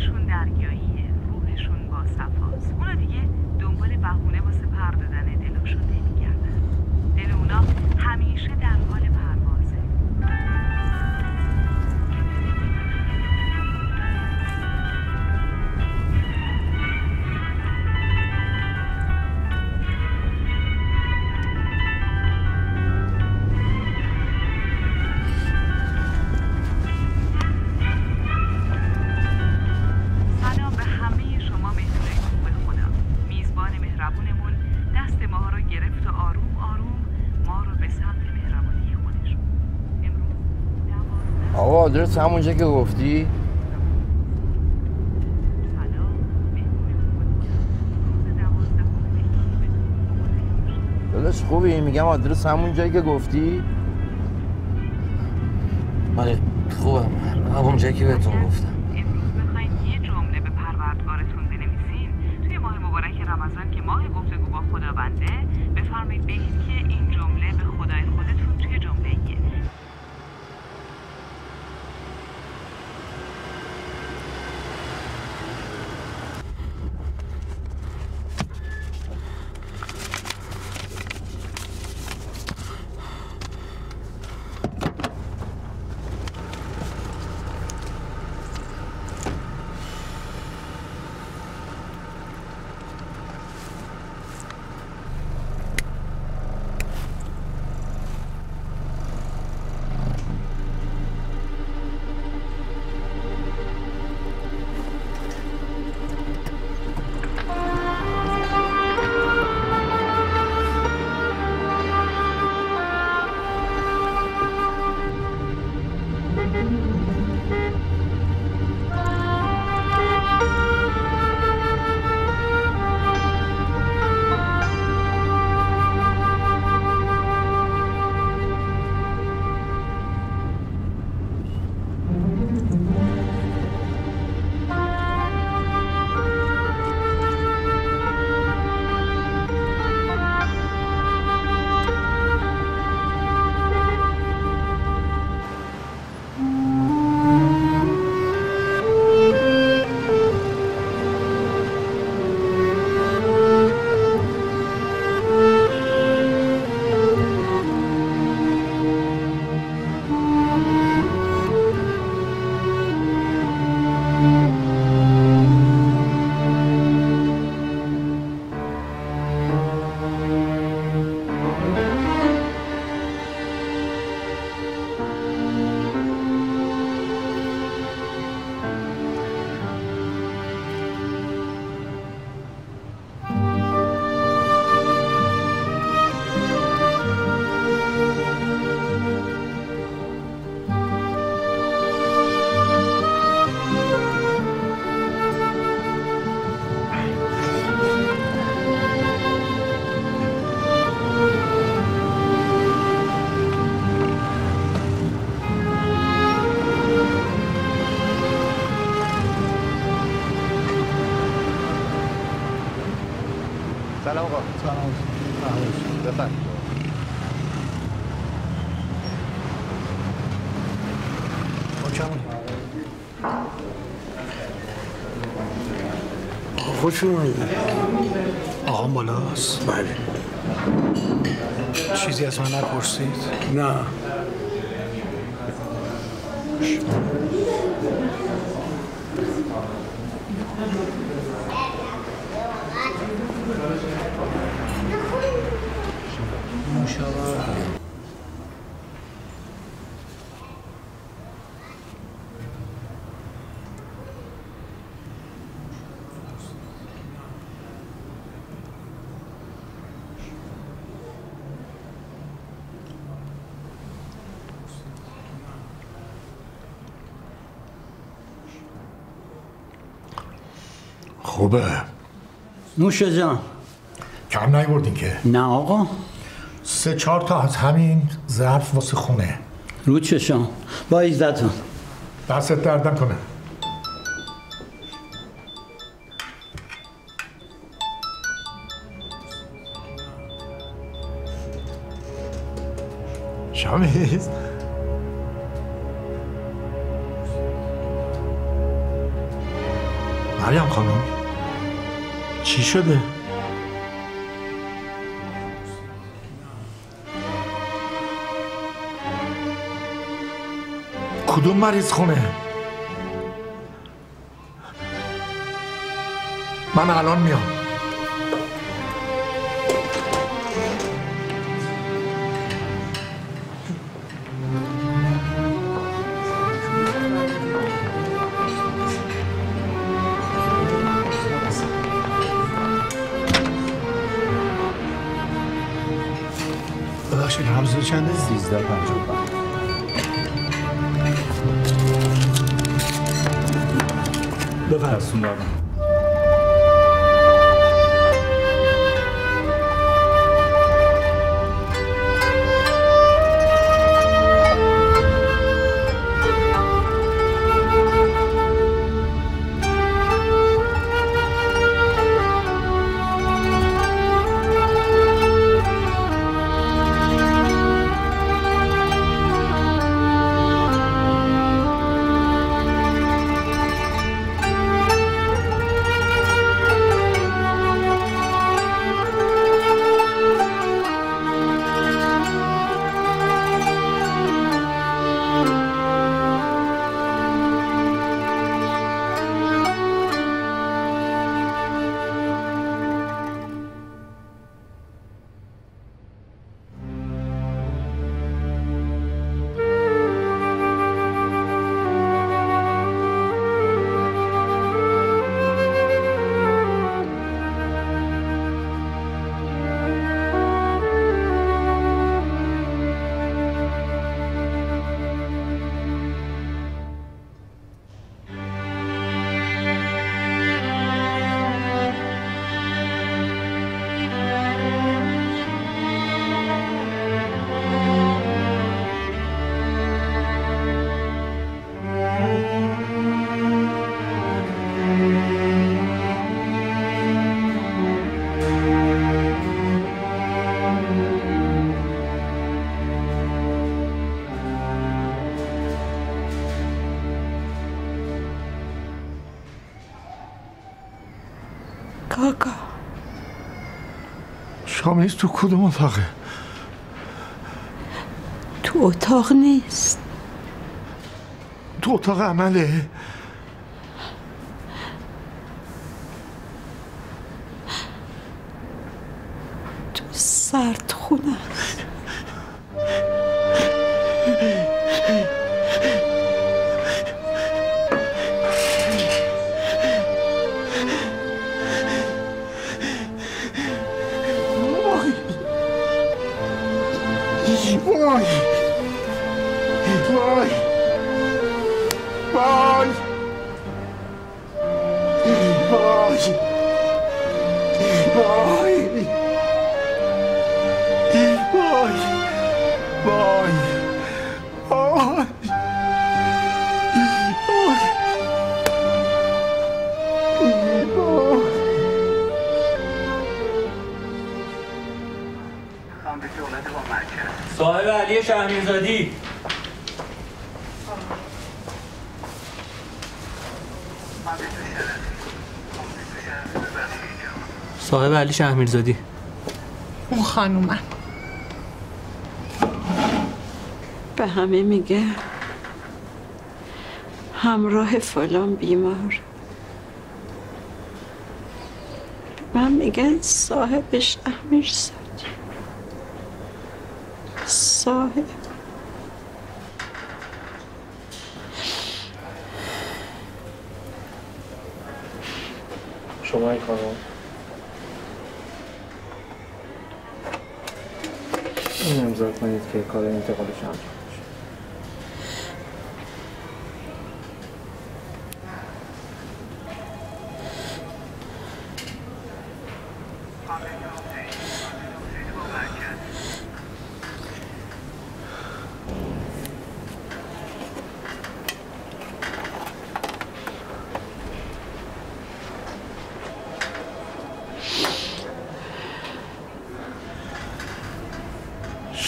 دلشون دریاییه روحشون با صفاست. اونا دیگه دنبال بهونه واسه پر دادن دلشون نمیگردن. دل اونا همیشه در حال پروازه. آدرس همونجا که گفتی. داداش خوبی میگم آدرس همون جایی که گفتی؟ آره خوبم. همون جایی که بهتون گفتم. اومدید آقام بالاست بله. چیزی از من نپرسید؟ نه. خوبه. نوشه جان. کم نیوردین که. نه آقا. سه چهار تا از همین ظرف واسه خونه. رو چشام با ایزدتون دستت درد نکنه. شامیز. مریم خانم. چی شده؟ کدوم مریض خونه؟ من الان میام چرا همزه چنده؟ زیزده پنجه پنج بفرستون دارم کاکا شامیز تو کدوم اتاقه؟ تو اتاق نیست تو اتاق عمله؟ علی شهمیرزادی صاحب علی شهمیرزادی. اون خانومم به همه میگه همراه فلان بیمار. من میگن صاحب شما mamy. Trzymaj kogo. Nie wiem, za koniec kolejny tego dosiądzie.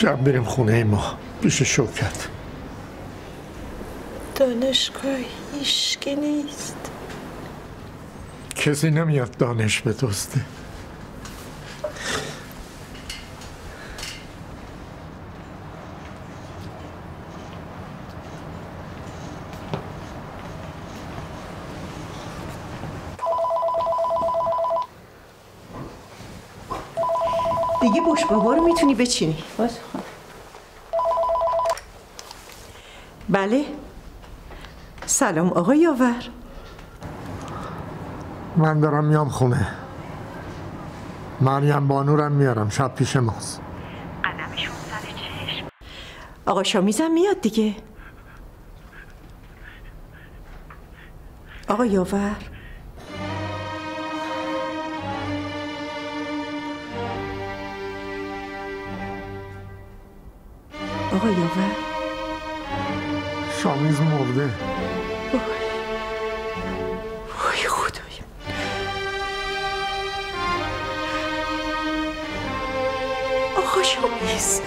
شب بریم خونه ما. پیش شوکت. دانشگاه هیشکی نیست. کسی نمیاد دانش به دوسته بابا رو می‌تونی بچینی. بله. سلام آقای یاور. من دارم میام خونه. مریم بانورم میارم شب پیش ماست. قدمشون سر چشم. آقا شامیزم میاد دیگه. آقا یاور. مرده وای خدایم آقا شامیز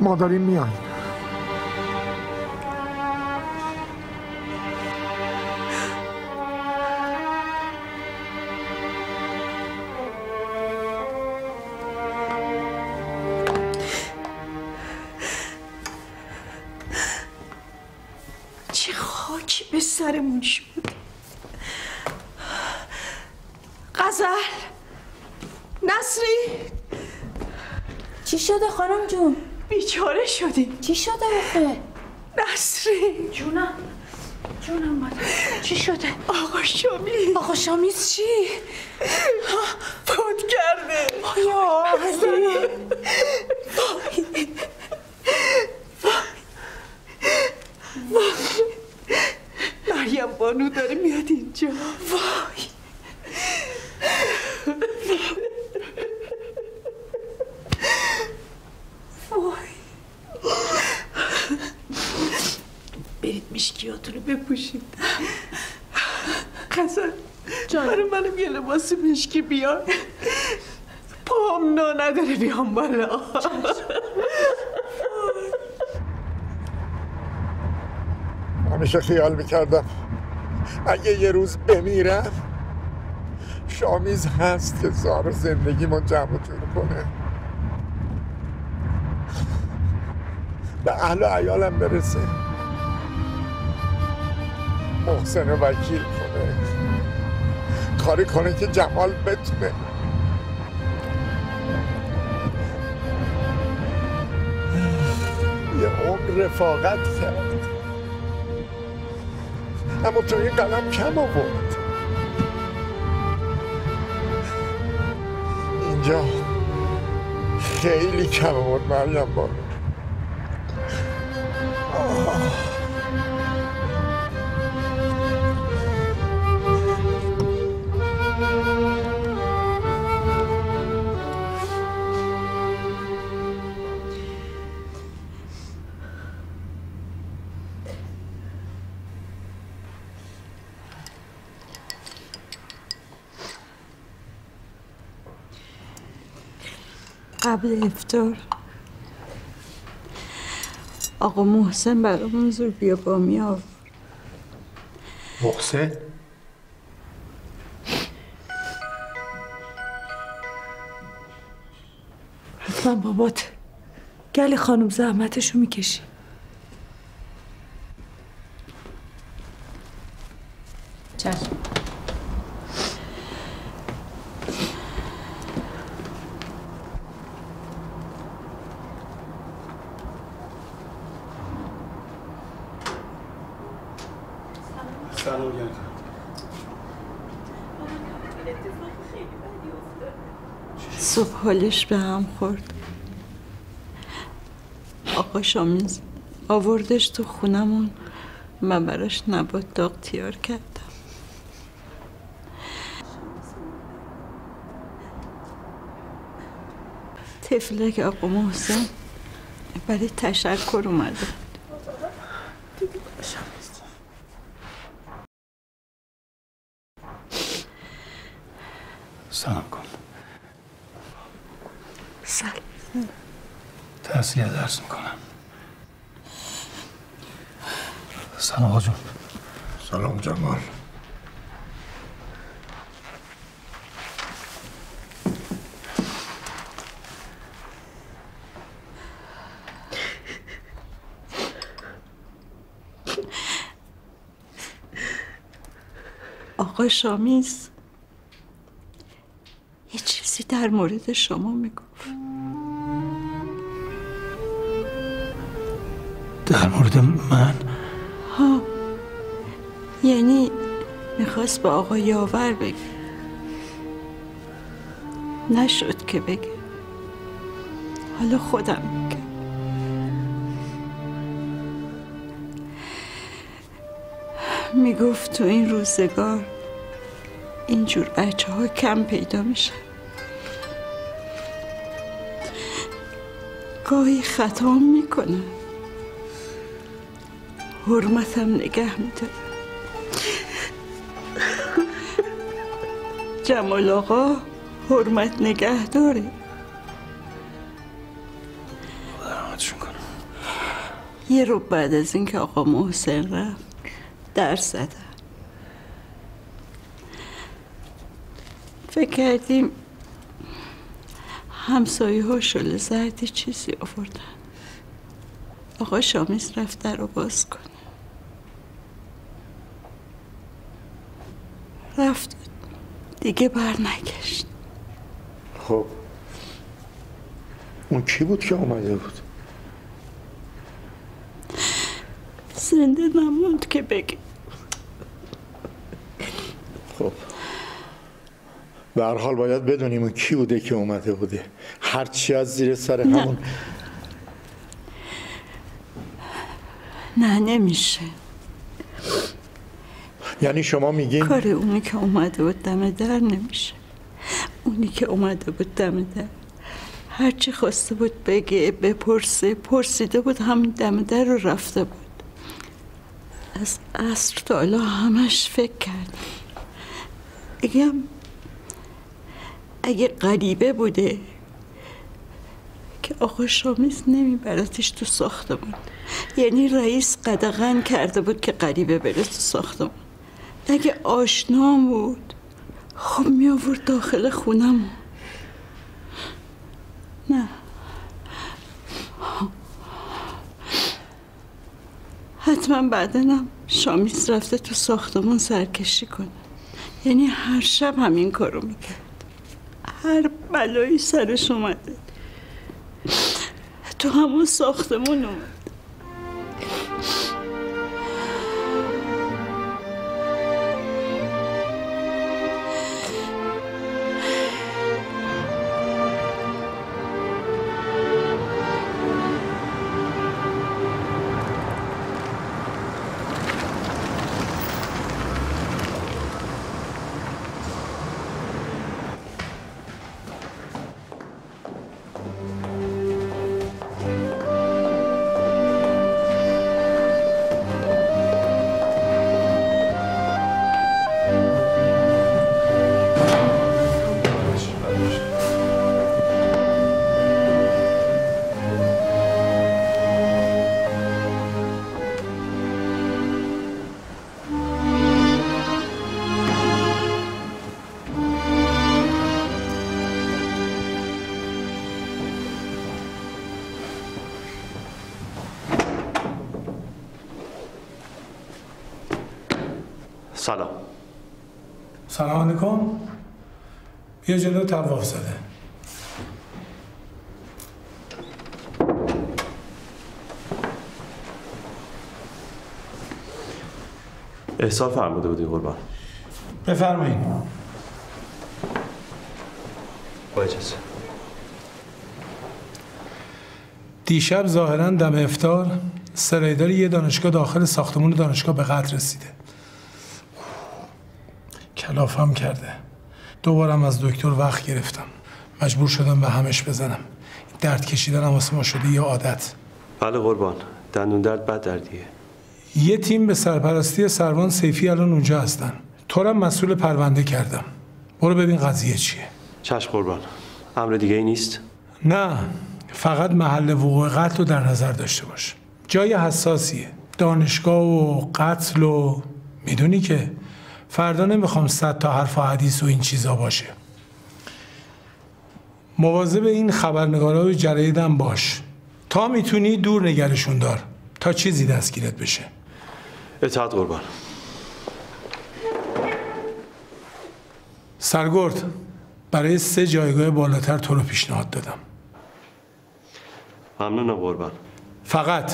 ما داریم میایم به سرمون شد. غزل. نصری. چی شده خانم جون؟ بیچاره شدیم چی شده آخه؟ نصری. جونم. جونم مادر چی شده؟ آقا شامی. آقا شامیز چی؟ فوت کرده. یا علی مریم بانو داره میاد اینجا وای. وای برید مشکیاتونو بپوشید. قصد برای منم یه لباس مشکی بیار. پام نا نداره بیام بالا. همیشه خیال می‌کردم. اگه یه روز بمیرم شامیز هست که زار زندگیمون جمع و جور کنه. به اهل و عیالم برسه. محسن رو وکیل کنه. کاری کنه که جمال بتونه. یه عمر رفاقت کرد. اما این قلم کم آورد. اینجا خیلی کم آورد مریم بانو قبل افطار. آقا محسن برامون زور بیا با می آورد. محسن؟ حتما بابات. گل خانم زحمتشو می‌کشی. سلام صبح حالش به هم خورد. آقا شامیز آوردش تو خونمون. من براش نبات داغ تیار کردم. طفلک آقا محسن برای تشکر اومده سلام کن سلام تحصیل درس می‌کنم سلام آقا جون سلام جمال آقا شامیز. یه چیزی در مورد شما می‌گفت. در مورد من؟ ها. یعنی می‌خواست به آقا یاور بگه. نشد که بگه. حالا خودم میگم. می‌گفت تو این روزگار اینجور بچه ها کم پیدا میشن گاهی خطا می‌کنن حرمتم نگه میداره. جمال آقا حرمت نگه داره. یه رو بعد از اینکه آقا محسن رفت در زدن فکر کردیم همسایه ها شله زردی چیزی آوردن. آقا شامیز رفت در رو باز کنه. رفت. دیگه بر نگشت. خب. اون کی بود که آمده بود؟ زنده نموند که بگه. به هر حال باید بدونیم اون کی بوده که اومده بوده. هرچی از زیر سر همون. نه نمیشه. یعنی شما میگین کار اونی که اومده بود دم در نمیشه. اونی که اومده بود دم در. هرچی خواسته بود بگه بپرسه پرسیده بود همین دم در رو رفته بود. از عصر تا حالا همش فکر کرد. بگم اگه غریبه بوده که آقا شامیز نمیبرتش تو ساختمون یعنی رئیس قدغن کرده بود که غریبه بره تو ساختمون اگه آشنا بود خب می آورد داخل خونم نه. حتما بعدنم شامیز رفته تو ساختمون سرکشی کنه. یعنی هر شب همین کارو می‌کرد. هر بلایی سرش اومده. تو همون ساختمون اومد بیا جلو تواف زده. احسان فرموده بودی قربان. بفرمایید با اجازه. دیشب ظاهرا دم افتار سریدار یه دانشگاه داخل ساختمون دانشگاه به قتل رسیده. کلافم کرده. دوبارم از دکتر وقت گرفتم. مجبور شدم به همش بزنم. درد کشیدن هم واسه ما شده یه عادت. بله قربان. دندون درد بد دردیه. یه تیم به سرپرستی سروان سیفی الان اونجا هستن. تو هم مسئول پرونده کردم. برو ببین قضیه چیه. چشم قربان. امر دیگه ای نیست؟ نه. فقط محل وقوع قتل رو در نظر داشته باش. جای حساسیه. دانشگاه و قتل و می‌دونی که فردا نمی‌خوام صد تا حرف و حدیث و این چیزا باشه. مواظب این خبرنگارای جریدم باش. تا می‌تونی دور نگرشون دار. تا چیزی دستگیرت بشه. اطاعت قربان. سرگرد برای سه جایگاه بالاتر تو رو پیشنهاد دادم. ممنونم قربان. فقط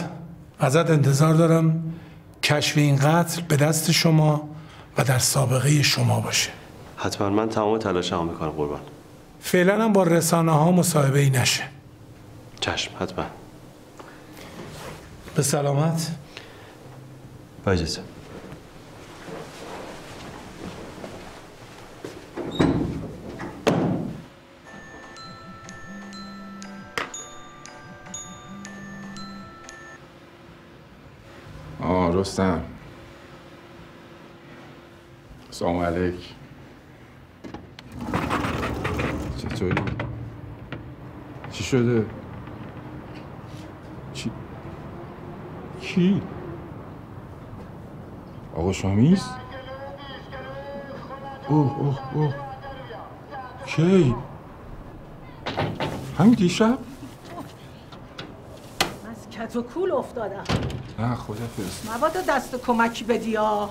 ازت انتظار دارم کشف این قتل به دست شما و در سابقه شما باشه. حتما من تمام تلاشمو می‌کنم قربان. فعلا هم با رسانه ها مصاحبه ای نشه. چشم حتما. به سلامت. با اجازه آه رستم. سلام علیک چطوری؟ چی شده؟ چی؟ کی؟ آقا شامیز؟ اوه اوه اوه کی؟ همین دیشب؟ از کت و کول افتادم نه خدا فرست مبادا دست کمکی بدی ها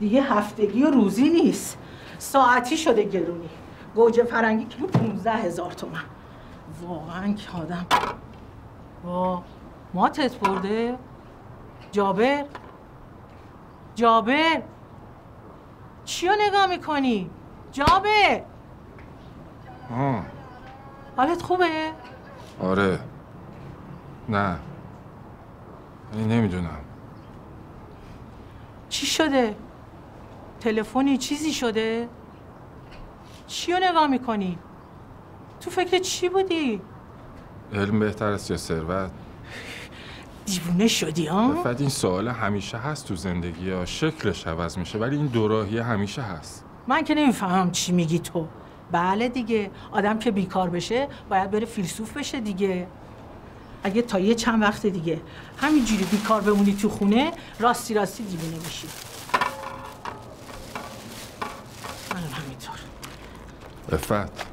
دیگه هفتگی و روزی نیست. ساعتی شده گلونی. گوجه فرنگی کیلو 15 هزار تومن. واقعا که آدم وا ماتت برده. جابر. جابر. چیو نگاه می‌کنی؟ جابر. آه. حالت خوبه؟ آره. نه. یعنی نمی‌دونم. چی شده؟ تلفنی چیزی شده؟ چیو نگاه می‌کنی؟ تو فکر چی بودی؟ علم بهتر است یا ثروت؟ دیوونه شدی ها؟ فقط این سوال همیشه هست تو زندگی ها. شکلش عوض میشه ولی این دوراهی همیشه هست. من که نمی‌فهمم چی میگی تو. بله دیگه آدم که بیکار بشه باید بره فیلسوف بشه دیگه. اگه تا یه چند وقت دیگه همینجوری بیکار بمونی تو خونه راستی راستی دیوونه میشی منم همینطور افت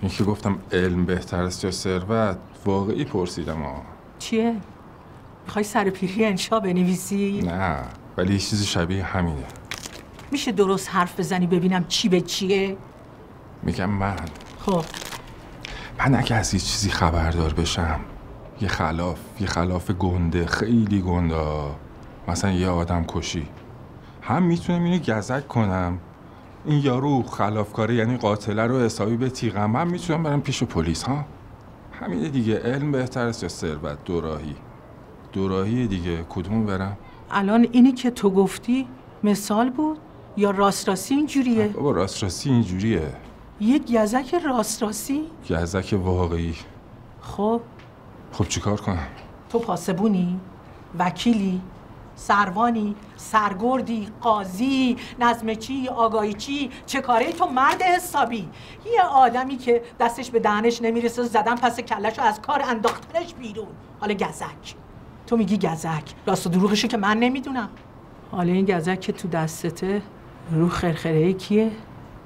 این که گفتم علم بهتر است یا ثروت واقعی پرسیدم ها چیه؟ می‌خوای سر پیری انشا بنویسی؟ نه ولی یه چیزی شبیه همینه میشه درست حرف بزنی ببینم چی به چیه؟ میگم من خب من اگه از یه چیزی خبردار بشم یه خلاف یه خلاف گنده خیلی گنده. مثلا یه آدم کشی هم می‌تونم اینو گزک کنم این یارو خلافکاره یعنی قاتله رو حسابی به تیغم من می‌تونم برم پیش پلیس ها؟ همینه دیگه علم بهتر است یا ثروت؟ دوراهی. دوراهی دیگه کدومو برم؟ الان اینی که تو گفتی مثال بود؟ یا راست راستی اینجوریه؟ بابا راست راستی اینجوریه. یه گزک راست راستی؟ گزک واقعی. خب. خب چیکار کنم؟ تو پاسبونی؟ وکیلی؟ سروانی؟ سرگردی؟ قاضی؟ نظمچی؟ آگاهیچی؟ چه کاره تو مرد حسابی؟ یه آدمی که دستش به دهنش نمی‌رسه زدن پس کلش از کار انداختنش بیرون حالا گزک تو میگی گزک راست و دروغشو که من نمی‌دونم حالا این گزک که تو دستته رو خرخره کیه؟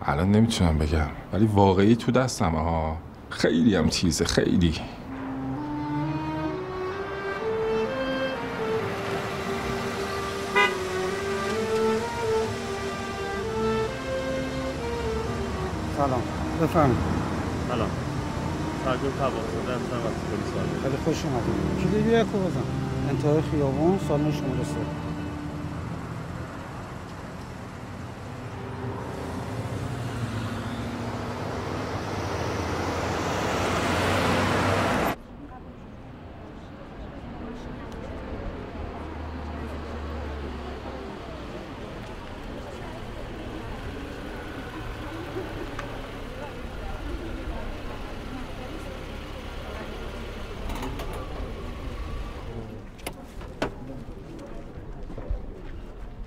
الان نمی‌تونم بگم ولی واقعی تو دستم ها خیلی هم تیزه خیلی بفرمایید. سلام. سرگل تباخزاده هستم از پلیس خیلی خوش اومدید. کلید یک بزن. انتهای خیابون سالن شماره سه.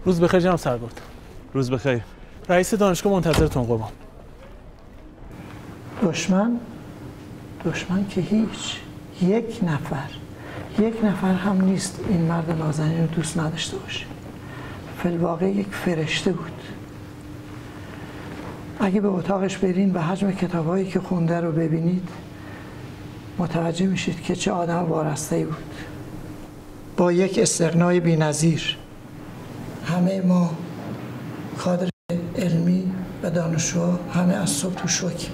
روز بخیر جناب سرگرد روز بخیر. رئیس دانشگاه منتظرتون قربان. دشمن دشمن که هیچ یک نفر یک نفر هم نیست این مرد نازنین رو دوست نداشته باشه. فلواقع یک فرشته بود. اگه به اتاقش برین و حجم کتابهایی که خونده رو ببینید متوجه میشید که چه آدم وارسته بود. با یک استقنای بی‌نظیر. همه ما کادر علمی و دانشجو همه از صبح تو شوکیم.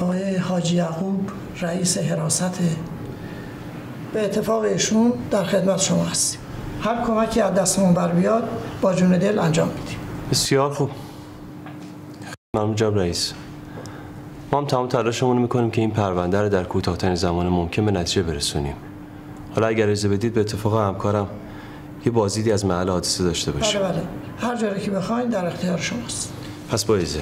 آقای حاجی یعقوب رئیس حراست به اتفاق ایشون در خدمت شما هستیم. هر کمکی از دستمون بر بیاد با جون دل انجام میدیم. بسیار خوب. ممنون جناب رئیس ما هم تمام تلاشمون می‌کنیم که این پرونده رو در کوتاهترین زمان ممکن به نتیجه برسونیم. حالا اگر اجازه بدید به اتفاق همکارم یه بازدیدی از محل حادثه داشته بله باشیم بله. هر جایی که بخواین در اختیار شماست. پس با اجازه.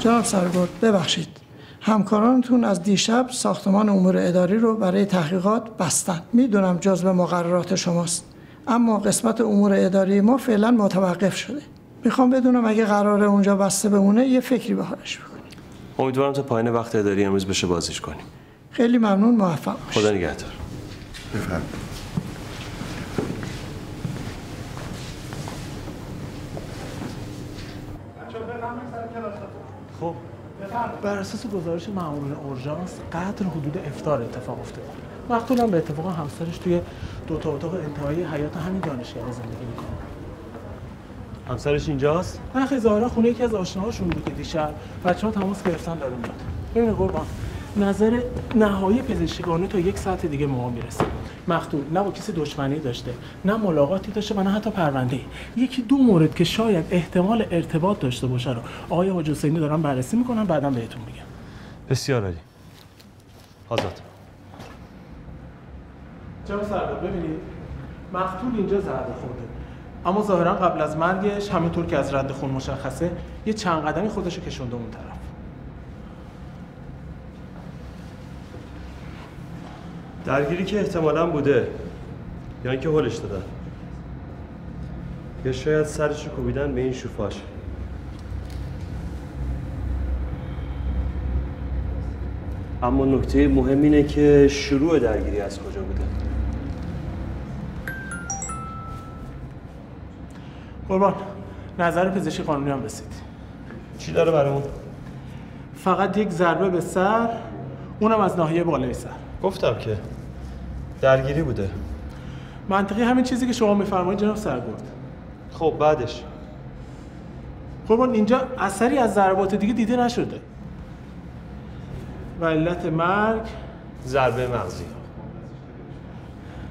جناب سرگرد ببخشید. همکارانتون از دیشب ساختمان امور اداری رو برای تحقیقات بستن. می‌دونم جزء مقررات شماست. اما قسمت امور اداری ما فعلا متوقف شده. می‌خوام بدونم اگه قراره اونجا بسته بمونه یه فکری به حالش بکنیم امیدوارم تا پایین وقت اداری امروز بشه بازیش کنیم. خیلی ممنون موفق باشید. خدا نگهدار. خب بر اساس گزارش مامورین اورژانس قتل حدود افطار اتفاق افتاده. مقتول هم به اتفاق همسرش توی دو تا اتاق انتهایی حیات همین دانشگاه زندگی می‌کنه همسرش اینجاست؟ من خیلی ظاهرا خونه یکی از آشناهاشون بود که دیشب بچه‌ها تماس گرفتن داره میاد ببین قربان نظر نهایی پزشکیگانه تا یک ساعت دیگه ما می‌رسه. مقتول نه با کسی دشمنی داشته نه ملاقاتی داشته و نه حتی پرونده. یکی دو مورد که شاید احتمال ارتباط داشته باشه رو آقای حاج حسینی دارن بررسی می‌کنن بعدا بهتون میگم. بسیار عالی. آزاد. جناب سردار ببینید مقتول اینجا ضربه خورده. اما ظاهرا قبل از مرگش همینطور که از رد خون مشخصه یه چند قدمی خودش رو کشونده اون طرف. درگیری که احتمالا بوده یا اینکه هلش دادن. یا شاید سرش رو کوبیدن به این شوفاش. اما نکته مهم اینه که شروع درگیری از کجا بوده؟ قربان. نظر پزشکی قانونی هم رسید. چی داره برامون؟ فقط یک ضربه به سر اونم از ناحیه بالای سر. گفتم که درگیری بوده. منطقی همین چیزی که شما میفرمایید جناب سرگرد. خب بعدش. قربان اینجا اثری از ضربات دیگه دیده نشده. و علت مرگ. ضربه مغزی.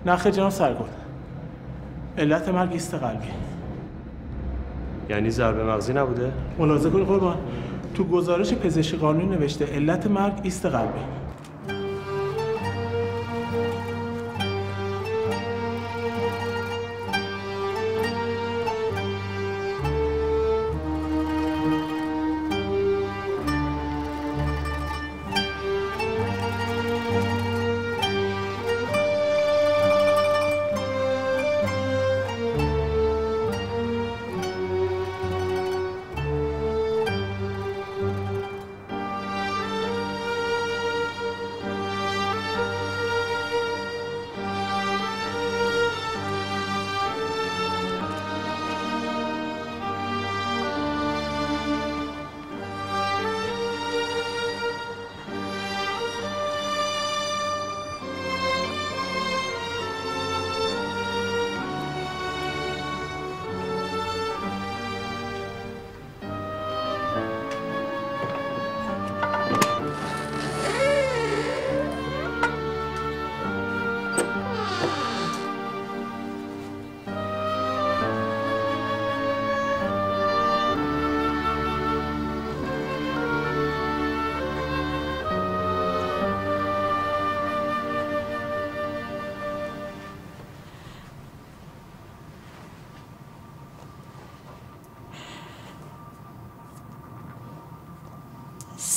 نخه جناب سرگرد. علت مرگ ایست قلبی. یعنی ضربه مغزی نبوده؟ ملاحظه کنید قربان تو گزارش پزشکی قانونی نوشته علت مرگ ایست قلبی.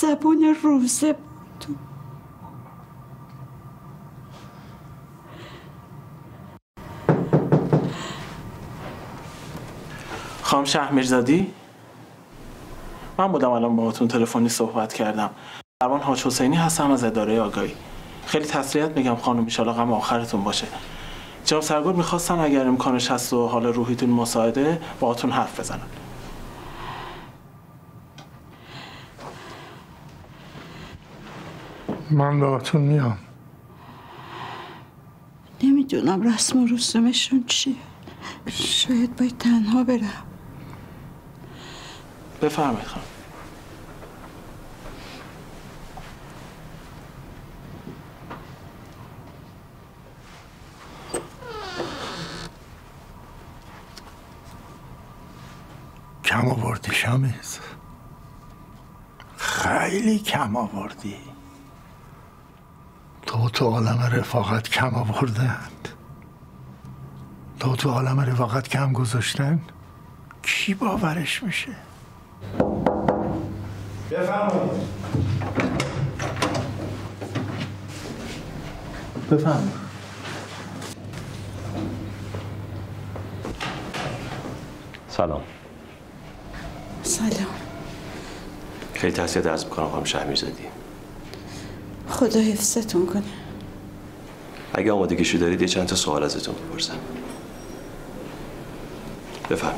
زبون روزه بود. خانم شهر میرزادی من بودم الان باهاتون تلفنی صحبت کردم. سروان حاج حسینی هستم از اداره آگاهی. خیلی تسلیت میگم خانم ان غم آخرتون باشه. جناب سرگل می‌خواستن اگر امکانش هست و حال روحیتون مساعده باهاتون حرف بزنن من باهاتون میام. نمی‌دونم رسم و رسومشون چیه. شاید باید تنها برم. بفرمایید خانم. کم آوردی شامیز خیلی کم آوردی. تو تو عالم رفاقت کم آوردند. تو تو عالم رفاقت کم گذاشتن؟ کی باورش میشه؟ بفرمایید. بفرمایید سلام. سلام. خیلی تحصیل عرض می‌کنم خانم شهمیرزادی. خدا حفظتون کنه. اگه آمادگیشو دارید یه چند تا سوال ازتون بپرسم. بفهم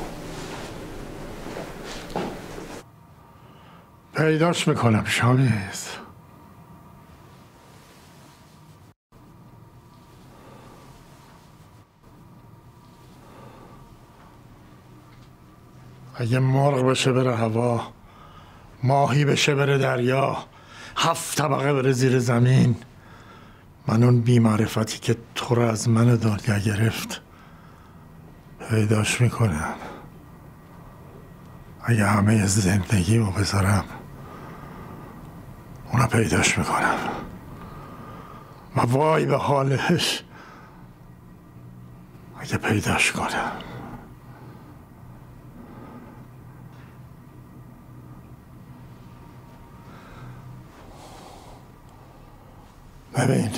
پیداش می‌کنم شامیز اگه مرغ بشه بره هوا ماهی بشه بره دریا هفت طبقه بره زیر زمین. من اون بیمعرفتی که تو رو از من دنیا گرفت پیداش می‌کنم. اگه همه رو بذارم اونا پیداش می‌کنم. و وای به حالش اگه پیداش کنم. ببین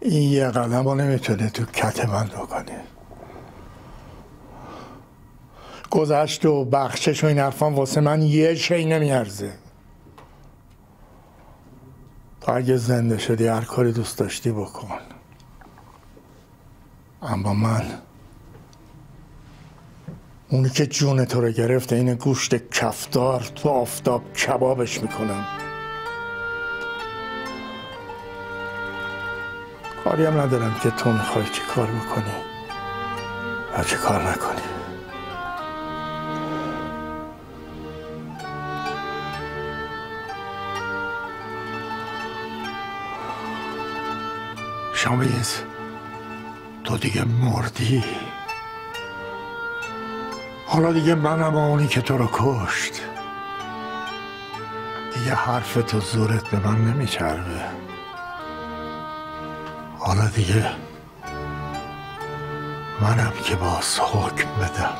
این یه قلم رو نمی‌تونه تو کت من بکنه گذشت و بخشش و این حرفان واسه من یه شی نمیارزه. تو اگه زنده شدی هر کاری دوست داشتی بکن. اما من اونی که جون تو رو گرفته این گوشت کفدار تو آفتاب کبابش می‌کنم. کاری هم ندارم که تو می‌خوای چی کار بکنی و چی کار نکنی. شامیز تو دیگه مردی. حالا دیگه منم اونی که تو رو کشت. دیگه حرف تو زورت به من نمیچربه. حالا دیگه. منم که باز حکم بدم.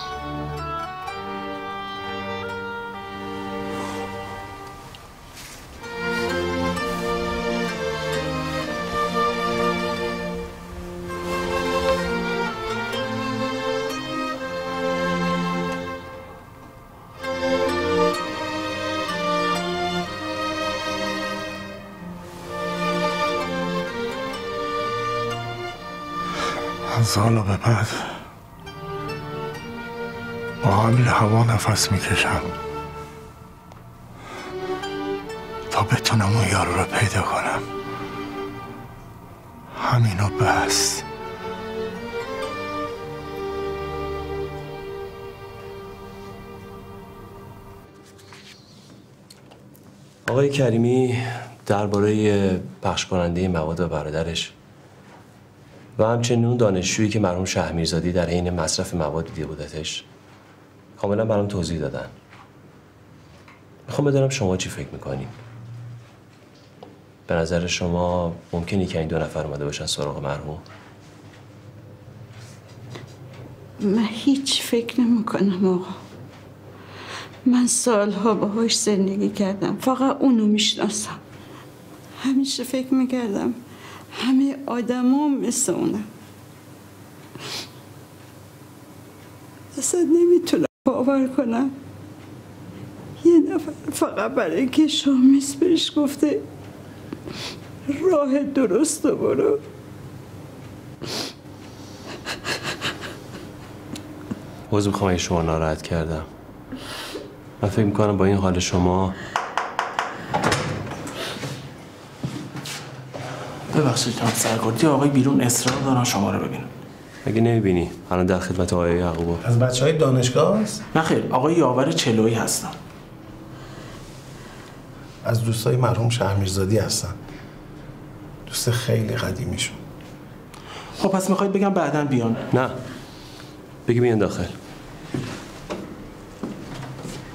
حالا به بعد با همین هوا نفس می‌کشم تا بتونم اون یارو رو پیدا کنم. همینو بس. آقای کریمی درباره پخش کننده مواد و برادرش و همچنین اون دانشجویی که مرحوم شهمیرزادی در حین مصرف مواد دیده بودتش کاملا برام توضیح دادن. می‌خوام بدونم شما چی فکر می‌کنین به نظر شما ممکنی که این دو نفر اومده باشن سراغ مرحوم؟ من هیچ فکر نمی کنم آقا. من سالها باهاش زندگی کردم. فقط اونو می‌شناسم. همیشه فکر می‌کردم همه آدما مثل اونم اصلا نمی‌تونم باور کنم. یه نفر فقط برای اینکه شامیز بهش گفته راه درست رو برو. عوض می‌خوام شما ناراحت کردم. من فکر می‌کنم با این حال شما ببخشید جناب سرگردی آقای بیرون اصرار دارن شما رو ببینن. اگه نمی‌بینی الان در خدمت آقای یعقوب از بچه های دانشگاه است؟ نه خیر آقای یاور چلویی هستم از دوستای مرحوم شهرمیرزادی هستن. دوست خیلی قدیمیشون. خب پس می‌خواید بگم بعدا بیان. نه. بگی بیان داخل.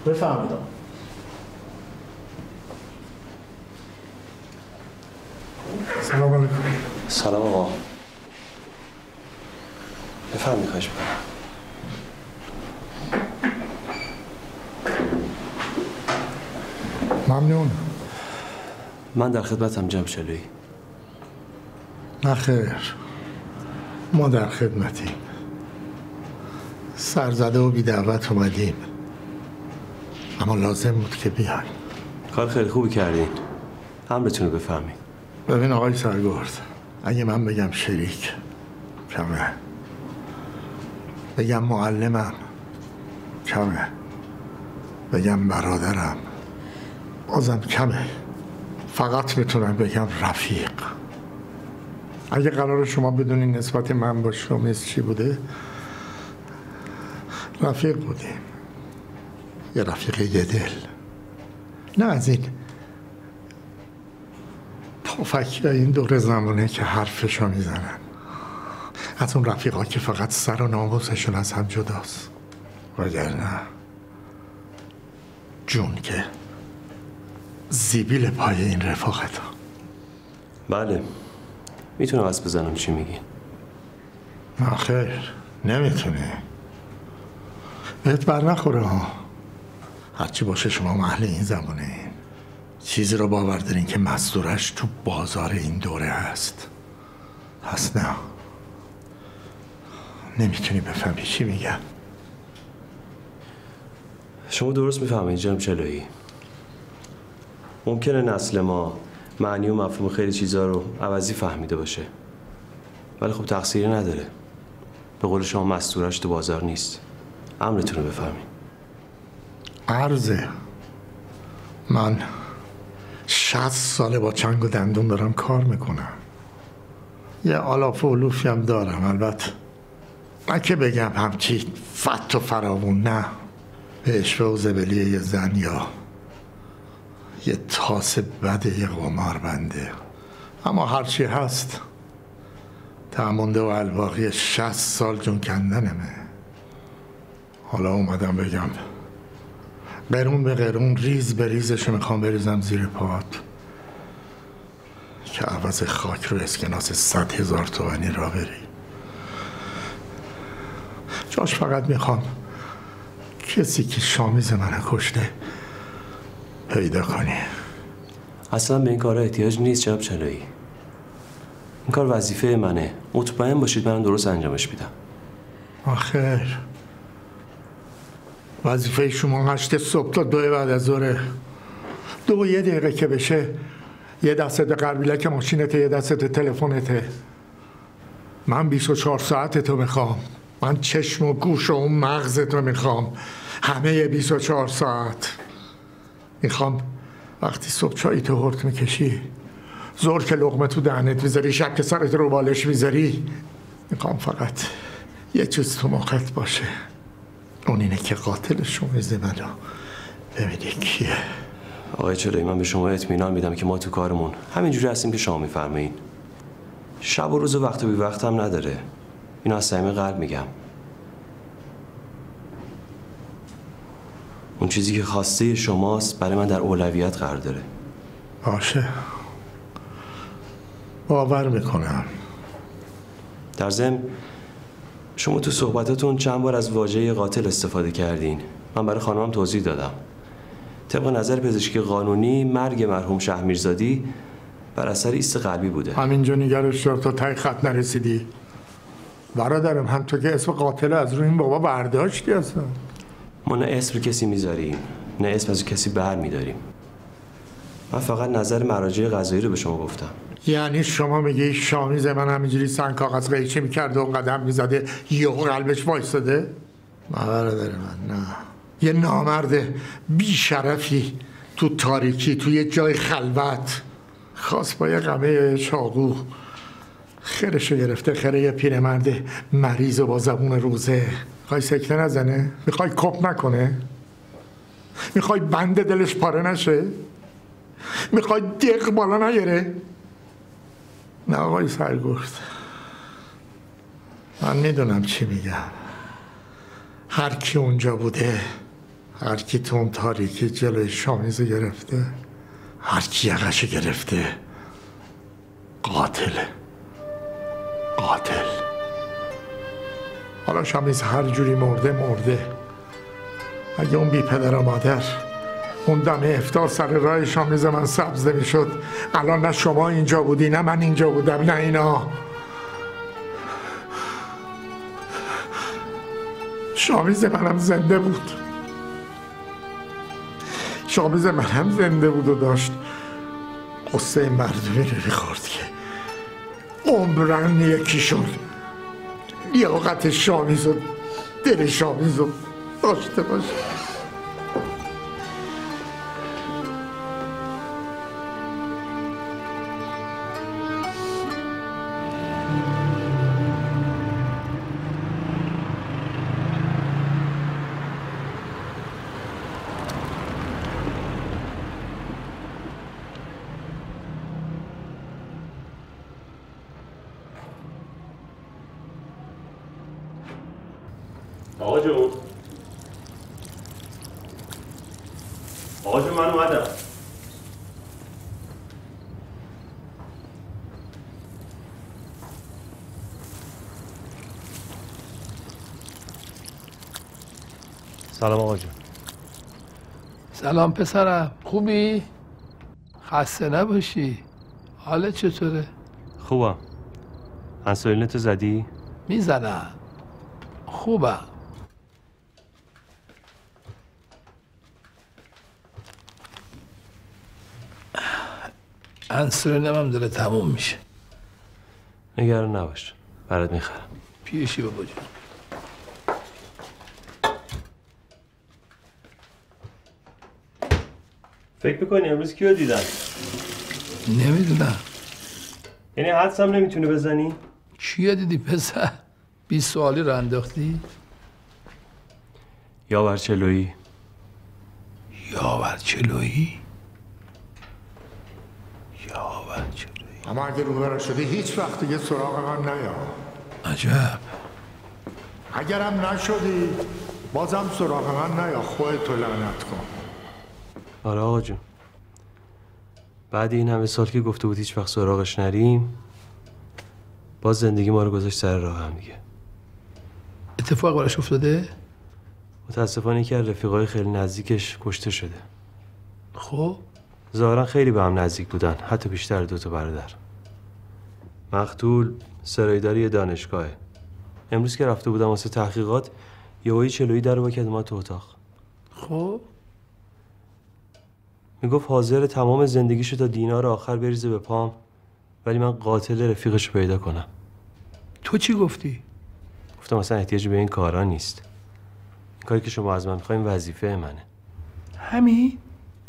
بفرمایید. سلام علیکم. سلام آقا. بفرمایید خواهش می‌کنم ممنون. من در خدمتم جناب چلویی نه خیر. ما در خدمتیم. سرزده و بیدعوت اومدیم. اما لازم بود که بیایم. کار خیلی خوبی کردین امرتون رو بفهمید ببین آقای سرگرد اگه من بگم شریک کمه. بگم معلمم کمه. بگم برادرم بازم کمه. فقط می‌تونم بگم رفیق. اگه قرار شما بدونین نسبت من با شمیز چی بوده رفیق بودیم. یه رفیق یه دل. نه از این پفکی این دور زمانه که حرفشو می‌زنن. از اون رفیقا که فقط سر و ناموسشون از هم جداست. وگرنه جون که زیبیل پای این رفاقت ها بله. می‌تونم از بزنم چی میگین نه خیر نمی‌تونه بهت بر نخوره ها. هرچی باشه شما محل این زمانه این. چیزی رو باور دارین که مزدورش تو بازار این دوره هست. هست نه. نمی‌تونی بفهمی چی میگم شما درست می‌فهمید جناب چلویی. ممکنه نسل ما معنی و مفهوم خیلی چیزها رو عوضی فهمیده باشه. ولی خب تقصیری نداره. به قول شما مستورش تو بازار نیست. امرتون رو بفهمید. عرضه. من شست ساله با چنگ و دندون دارم کار می‌کنم. یه آلاف و علوفی هم دارم البته. نه که بگم همچی فت و فراوون نه. به اشوه و زبلی یه زن یا یه تاس بد یه قمار بنده. اما هرچی هست تمونده و الباقی شست سال جون کندنمه. حالا اومدم بگم قرون به قرون ریز به ریزشو می‌خوام بریزم زیر پات. که عوض خاک رو اسکناس صد هزار تومنی را بری. جاش فقط می‌خوام کسی که شامیز منو کشته پیدا کنی اصلا به این کار احتیاج نیست جناب چلویی این کار وظیفه منه. مطمئن باشید من درست انجامش میدم. آخر. وظیفه شما هشت صبح تا دو بعد از ظهر. دو یه دقیقه که بشه یه دستت قربیلک ماشینته یه دستت تلفنته من 24 ساعت تو می‌خوام. من چشم و گوش و اون مغز تو می‌خوام. همه 24 ساعت. می‌خوام وقتی صبح چایی تو هرت می‌کشی زور که لغمه تو دهنت می‌ذاری شب که سرت رو بالش می‌ذاری می‌خوام فقط یه چیز تو مخت باشه. اون اینه که قاتل شمیز منو. ببینی کیه. آقای چلویی من به شما اطمینان میدم که ما تو کارمون همینجوری هستیم که شما میفرمایین. شب و روز و وقت و بی وقت هم نداره. اینو از صمیم قلب میگم. اون چیزی که خواسته شماست برای من در اولویت قرار داره. باشه. باور می‌کنم. در ضمن شما تو صحبتاتون چند بار از واژه قاتل استفاده کردین؟ من برای خانمم توضیح دادم. طبق نظر پزشکی قانونی مرگ مرحوم شهرمیرزادی بر اثر ایست قلبی بوده. همینجا نگرش دار تا تای خط نرسیدی. برادرم هم تو که اسم قاتل از روی این بابا برداشتی اصلا. ما نه اسم کسی می‌ذاریم نه اسم از کسی بر میداریم. من فقط نظر مراجع قضایی رو به شما گفتم. یعنی شما میگی شامیز من همینجوری سن کاغذ قیچی می‌کرده و قدم می‌زده یهو قلبش وایستاده نه برادر من نه یه نامرد بیشرفی تو تاریکی تو یه جای خلوت خواست با یه قمه چاقو خیرشو گرفته خیره یه پیرمرد مریض و با زبون روزه می‌خوای سکته نزنه؟ می‌خوای کپ نکنه؟ می‌خوای بند دلش پاره نشه؟ می‌خوای دق بالا نیاره؟ نه آقای سرگرد من می‌دونم چی میگم. هر کی اونجا بوده هر کی تو اون تاریکی جلوی شامیزو گرفته هر کی یقشو گرفته قاتله قاتل. حالا شامیز هر جوری مرده مرده. اگه اون بی پدر و مادر اون دم افتار سر راه شامیز من سبز نمی‌شد. الان نه شما اینجا بودی نه من اینجا بودم نه اینا. شامیز منم زنده بود. شامیز منم زنده بود و داشت قصه مردمی رو می‌خورد که عمرن یکی شد. لیاقت شامیز و دل شامیز رو داشته باشه. سلام آقا جون. سلام پسرم. خوبی؟ خسته نباشی. حالت چطوره؟ خوبم. انسولینتو زدی؟ می‌زنم. خوبم. انسولینم هم داره تموم میشه. نگران نباش. برات می‌خرم. پیشی بابا جون. فکر می‌کنی امروز کیو دیدن؟ نمی‌دونم یعنی حدس هم نمی‌تونی بزنی؟ کیو دیدی پسر؟ بی سوالی رو انداختی؟ یاور چلویی یاور چلویی یاور چلویی اما اگه روبرا شدی هیچ وقت دیگه سراغ من نیا عجب اگرم نشدی بازم سراغ من نیا خودتو لعنت کن آره آقا جون. بعد این همه سال که گفته بود هیچ وقت سراغش نریم باز زندگی ما رو گذاشت سر راه هم دیگه. اتفاق براش افتاده؟ متاسفانه یکی از رفیقای خیلی نزدیکش کشته شده. خب؟ ظاهرا خیلی به هم نزدیک بودن حتی بیشتر دو تا برادر. مقتول سرایداری یه دانشگاهه. امروز که رفته بودم واسه تحقیقات یهویی چلویی در رو کرد ما تو اتاق. خب؟ می‌گفت حاضر تمام زندگیشو تا دینار آخر بریزه به پام ولی من قاتل رفیقش رو پیدا کنم. تو چی گفتی؟ گفتم اصلا احتیاجی به این کارا نیست. این کاری که شما از من می‌خواین وظیفه منه. همین؟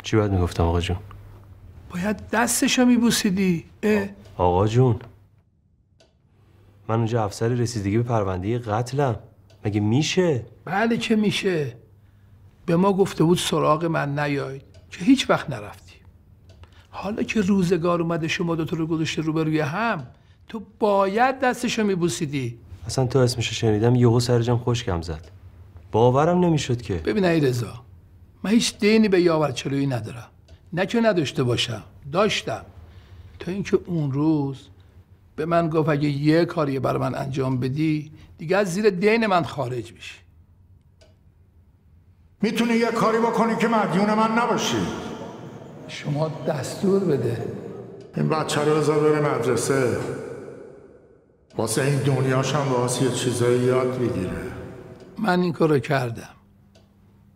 چی باید می‌گفتم آقا جون؟ باید دستشو میبوسیدی اه. آقا جون من اونجا افسر رسیدگی به پرونده قتلم. مگه میشه؟ بله که میشه. به ما گفته بود سراغ من نیاید. که هیچ وقت نرفتی. حالا که روزگار اومده شما دوتا رو گذاشته روبروی هم تو باید دستشو میبوسیدی. اصلا تو اسمشو شنیدم یهو سر جام خشکم زد. باورم نمی‌شد که. ببین ای رضا من هیچ دینی به یاور چلویی ندارم. نه که نداشته باشم داشتم. تا اینکه اون روز به من گفت اگه یه کاری برای من انجام بدی دیگه از زیر دین من خارج میشی. می‌تونی یه کاری بکنی که مدیون من نباشی. شما دستور بده. این بچه رو بذار بره مدرسه. واسه این دنیاش هم واسه یه چیزایی یاد بگیره. من این کارو کردم.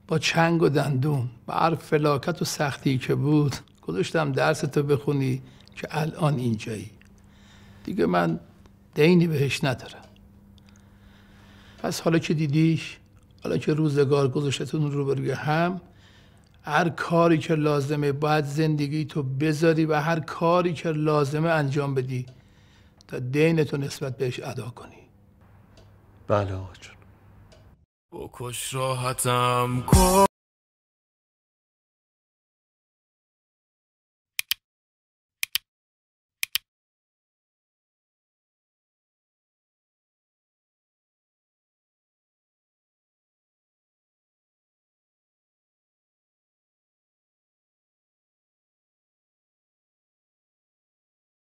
با چنگ و دندون با هر فلاکت و سختی که بود گذاشتم درس تو بخونی که الان اینجایی. دیگه من دینی بهش ندارم. پس حالا که دیدیش حالا که روزگار گذاشتتون رو بروی هم هر کاری که لازمه باید زندگی تو بذاری و هر کاری که لازمه انجام بدی تا دین تو نسبت بهش ادا کنی. بله آقا جون بکش راحتم کن.